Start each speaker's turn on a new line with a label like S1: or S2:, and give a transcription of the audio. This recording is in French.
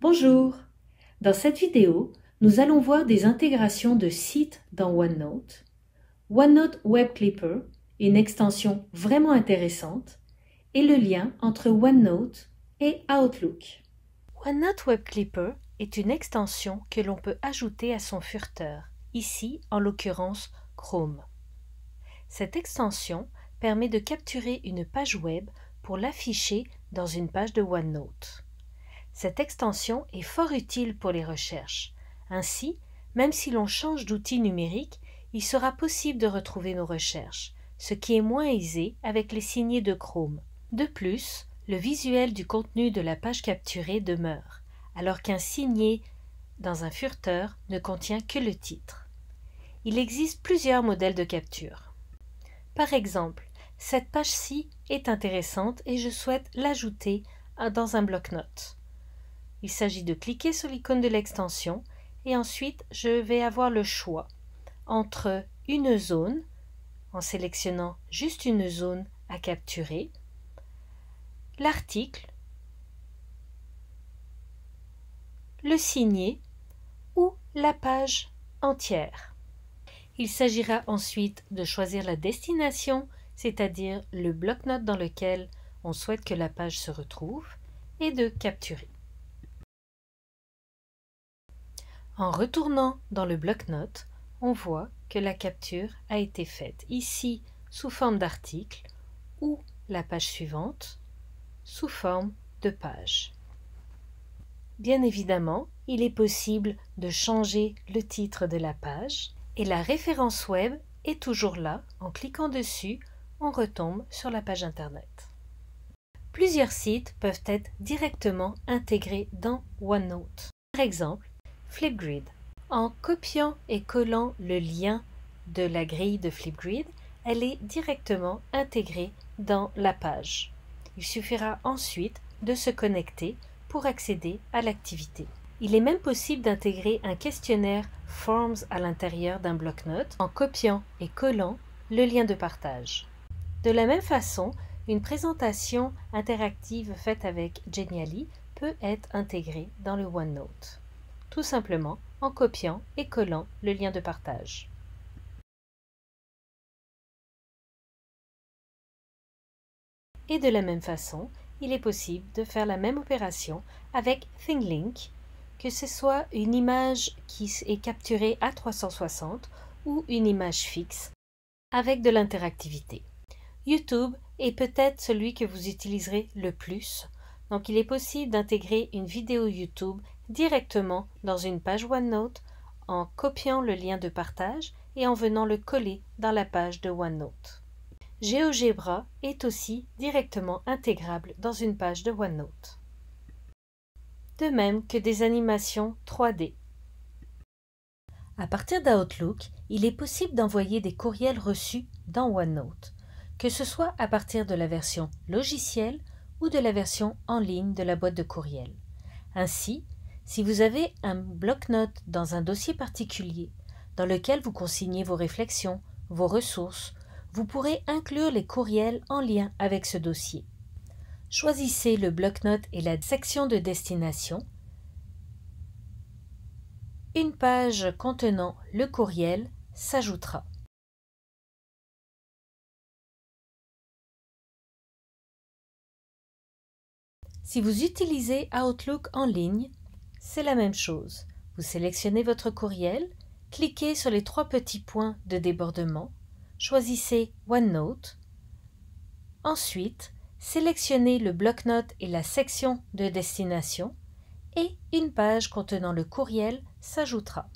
S1: Bonjour Dans cette vidéo, nous allons voir des intégrations de sites dans OneNote, OneNote Web Clipper, une extension vraiment intéressante, et le lien entre OneNote et Outlook. OneNote Web Clipper est une extension que l'on peut ajouter à son furteur, ici en l'occurrence Chrome. Cette extension permet de capturer une page web pour l'afficher dans une page de OneNote. Cette extension est fort utile pour les recherches. Ainsi, même si l'on change d'outil numérique, il sera possible de retrouver nos recherches, ce qui est moins aisé avec les signés de Chrome. De plus, le visuel du contenu de la page capturée demeure, alors qu'un signé dans un furteur ne contient que le titre. Il existe plusieurs modèles de capture. Par exemple, cette page-ci est intéressante et je souhaite l'ajouter dans un bloc-notes. Il s'agit de cliquer sur l'icône de l'extension et ensuite je vais avoir le choix entre une zone, en sélectionnant juste une zone à capturer, l'article, le signé ou la page entière. Il s'agira ensuite de choisir la destination, c'est-à-dire le bloc-notes dans lequel on souhaite que la page se retrouve, et de capturer. En retournant dans le bloc-notes, on voit que la capture a été faite ici sous forme d'article ou la page suivante sous forme de page. Bien évidemment, il est possible de changer le titre de la page et la référence web est toujours là. En cliquant dessus, on retombe sur la page Internet. Plusieurs sites peuvent être directement intégrés dans OneNote. Par exemple, Flipgrid. En copiant et collant le lien de la grille de Flipgrid, elle est directement intégrée dans la page. Il suffira ensuite de se connecter pour accéder à l'activité. Il est même possible d'intégrer un questionnaire Forms à l'intérieur d'un bloc-notes en copiant et collant le lien de partage. De la même façon, une présentation interactive faite avec Genially peut être intégrée dans le OneNote tout simplement en copiant et collant le lien de partage. Et de la même façon, il est possible de faire la même opération avec ThingLink, que ce soit une image qui est capturée à 360 ou une image fixe avec de l'interactivité. YouTube est peut-être celui que vous utiliserez le plus, donc il est possible d'intégrer une vidéo YouTube directement dans une page OneNote en copiant le lien de partage et en venant le coller dans la page de OneNote. GeoGebra est aussi directement intégrable dans une page de OneNote. De même que des animations 3D. À partir d'Outlook, il est possible d'envoyer des courriels reçus dans OneNote, que ce soit à partir de la version logicielle ou de la version en ligne de la boîte de courriel. Ainsi, si vous avez un bloc-notes dans un dossier particulier dans lequel vous consignez vos réflexions, vos ressources, vous pourrez inclure les courriels en lien avec ce dossier. Choisissez le bloc-notes et la section de destination. Une page contenant le courriel s'ajoutera. Si vous utilisez Outlook en ligne, c'est la même chose. Vous sélectionnez votre courriel, cliquez sur les trois petits points de débordement, choisissez OneNote. Ensuite, sélectionnez le bloc-notes et la section de destination et une page contenant le courriel s'ajoutera.